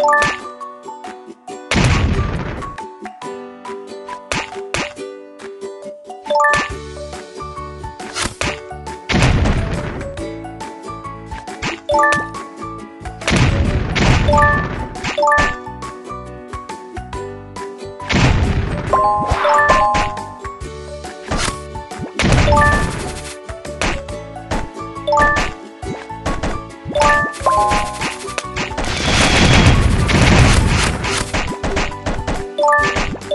you